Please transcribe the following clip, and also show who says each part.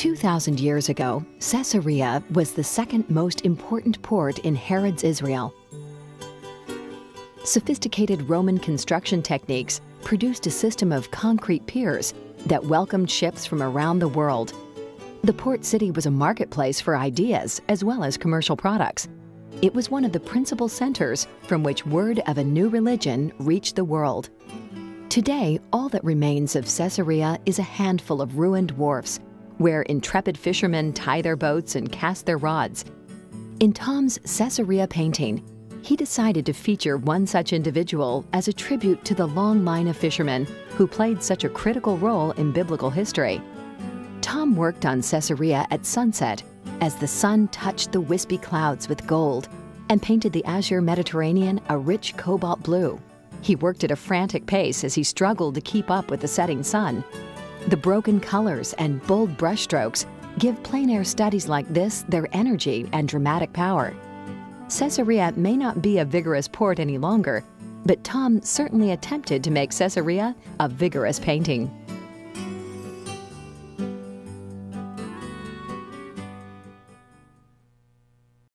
Speaker 1: 2,000 years ago, Caesarea was the second most important port in Herod's Israel. Sophisticated Roman construction techniques produced a system of concrete piers that welcomed ships from around the world. The port city was a marketplace for ideas as well as commercial products. It was one of the principal centers from which word of a new religion reached the world. Today, all that remains of Caesarea is a handful of ruined wharfs where intrepid fishermen tie their boats and cast their rods. In Tom's Caesarea painting, he decided to feature one such individual as a tribute to the long line of fishermen who played such a critical role in biblical history. Tom worked on Caesarea at sunset as the sun touched the wispy clouds with gold and painted the azure Mediterranean a rich cobalt blue. He worked at a frantic pace as he struggled to keep up with the setting sun. The broken colors and bold brushstrokes give plein air studies like this their energy and dramatic power. Caesarea may not be a vigorous port any longer, but Tom certainly attempted to make Caesarea a vigorous painting.